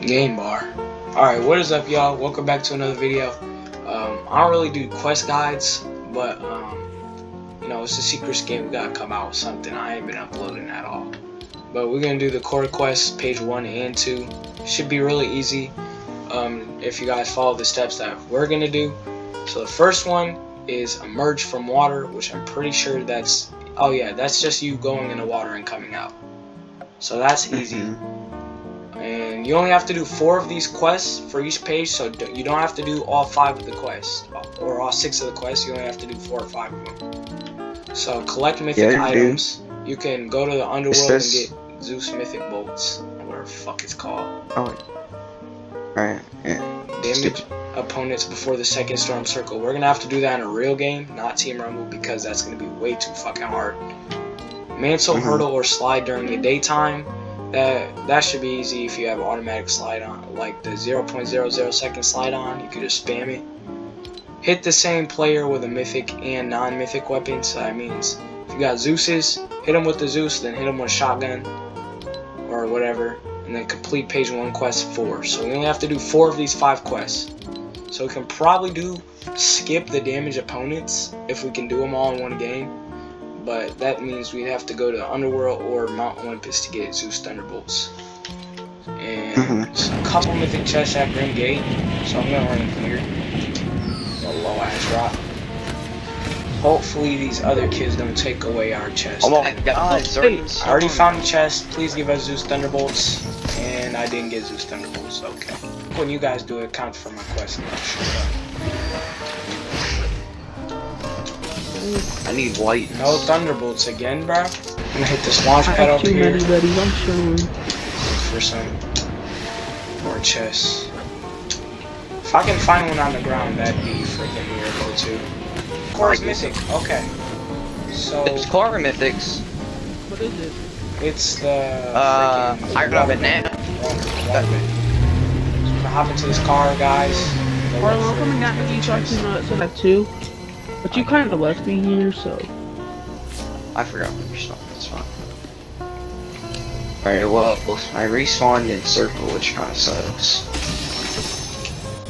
Game bar. Alright, what is up y'all? Welcome back to another video. Um, I don't really do quest guides, but um, you know, it's a secret game. We gotta come out with something. I ain't been uploading at all. But we're gonna do the Korra quest, page one and two. Should be really easy. Um, if you guys follow the steps that we're gonna do. So the first one is emerge from water, which I'm pretty sure that's oh yeah, that's just you going in the water and coming out. So that's easy. You only have to do four of these quests for each page, so you don't have to do all five of the quests, or all six of the quests, you only have to do four or five of them. So collect mythic yeah, items. You can go to the underworld and get Zeus mythic bolts, whatever the fuck it's called. Oh. Alright, yeah. Damage Stupid. opponents before the second storm circle. We're gonna have to do that in a real game, not Team Rumble, because that's gonna be way too fucking hard. Mantle, mm -hmm. hurdle, or slide during the daytime that that should be easy if you have automatic slide on like the 0.00 second slide on you could just spam it. Hit the same player with a mythic and non-mythic weapon so that means if you got Zeus's hit him with the Zeus then hit him with a shotgun or whatever and then complete page one quest four. So we only have to do four of these five quests. So we can probably do skip the damage opponents if we can do them all in one game but that means we'd have to go to Underworld or Mount Olympus to get Zeus Thunderbolts. And mm-hmm. a couple mythic chests at Grim Gate, so I'm gonna run here. A low ass rock. Hopefully these other kids don't take away our chest. Oh my god, I already found the chest. Please give us Zeus Thunderbolts. And I didn't get Zeus Thunderbolts. Okay. When you guys do it, count for my quest. I need white. No thunderbolts again, bro. I'm gonna hit this launch pad over here. I'm showing. For some more chests. If I can find one on the ground, that'd be freaking miracle too. Core mythic. Okay. So it's core mythics. What is it? It's the uh, I grab it now. Hop into this car, guys. Harlow, I'm coming down with you so I can uh, two. But you kind of left me here, so. I forgot where you spawned. That's fine. Alright, well, I respawned in circle, which kind of sucks.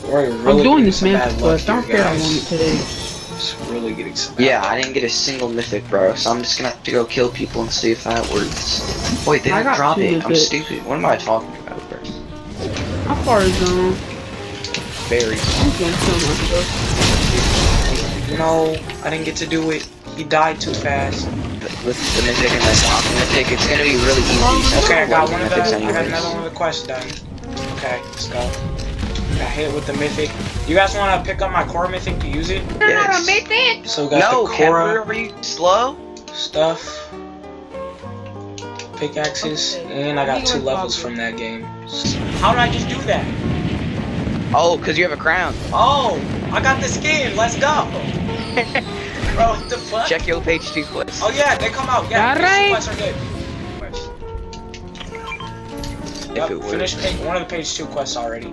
Really I'm doing this mythic quest. I don't care how long it takes. really getting some. Yeah, I didn't get a single mythic, bro. So I'm just gonna have to go kill people and see if that works. Wait, they didn't drop it. I'm stupid. What am I talking about, bro? How far is zone? Very. I'm going so much, no, I didn't get to do it. He died too fast. With the mythic and the soft mythic, it's gonna be really easy. Okay, I got one of the. I got another one of the quests done. Okay, let's go. Got hit with the mythic. You guys want to pick up my core mythic to use it? Yes. mythic. So we got no, the core. are slow? Stuff. Pickaxes, okay. and I got two levels from that game. How did I just do that? Oh, cause you have a crown. Oh, I got the skin. Let's go. Bro, what the fuck? Check your page two quests. Oh yeah, they come out. Yeah, page quests are good. Yep, finished one of the page two quests already.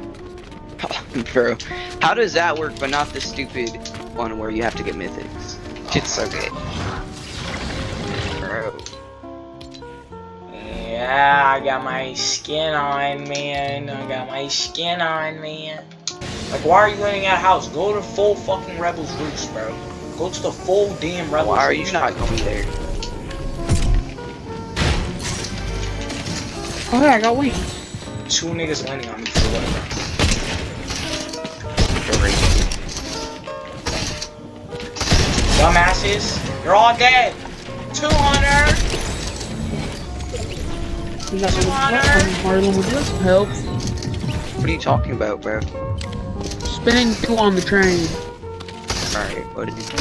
Bro, how does that work, but not the stupid one where you have to get mythics? Oh. It's so good. Bro. Yeah, I got my skin on, man. I got my skin on, man. Like, why are you running out of house? Go to full fucking Rebels Roost, bro. Go to the full damn Rebels Why are you not going there? Oh, yeah, I got wings. Two niggas landing on me for whatever. Dumbasses, you're all dead. 200! 200! Help. What are you talking about, bro? spinning two on the train. Alright, what did you 200!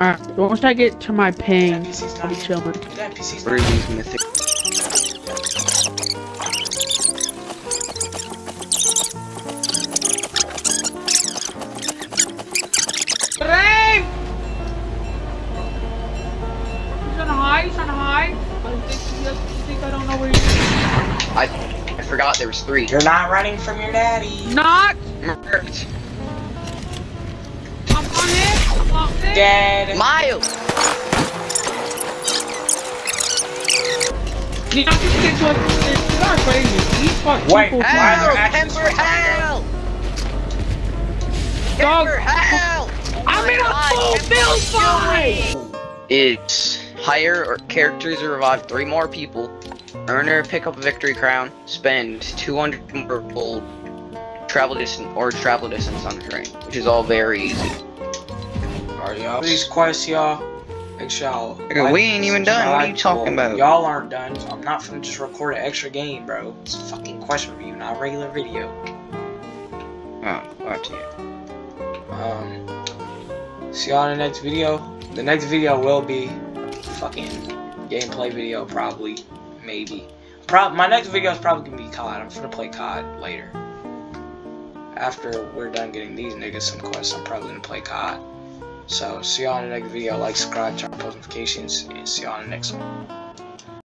Alright, once I get to my pain, I'll be chilling. Where are these mythic? Rain! He's on high, he's on a high. I think, I think I don't know where he is. I forgot there was three. You're not running from your daddy. Not. Murked. I'm on it. I'm on it. Dead. Miles. You know, just get to a, it's not crazy. These fuck Wait, people. why Help! they're actually help! Dog. Ember, help! I'm in a oh full build fight! It's hire or characters or revive three more people, earn or pick up a victory crown, spend 200 more gold, travel distance or travel distance on terrain, which is all very easy. Alright, y'all. These quests, y'all. Make sure y'all. Nigga, we ain't even done. What are you talking about? Y'all aren't done. So I'm not finna just record an extra game, bro. It's a fucking quest review, not a regular video. Oh, what to you? Um, see y'all in the next video. The next video will be fucking gameplay video, probably, maybe. Pro my next video is probably gonna be COD. I'm gonna play COD later. After we're done getting these niggas some quests, I'm probably gonna play COD. So, see y'all in the next video. Like, subscribe, turn on post notifications, and see y'all in the next one.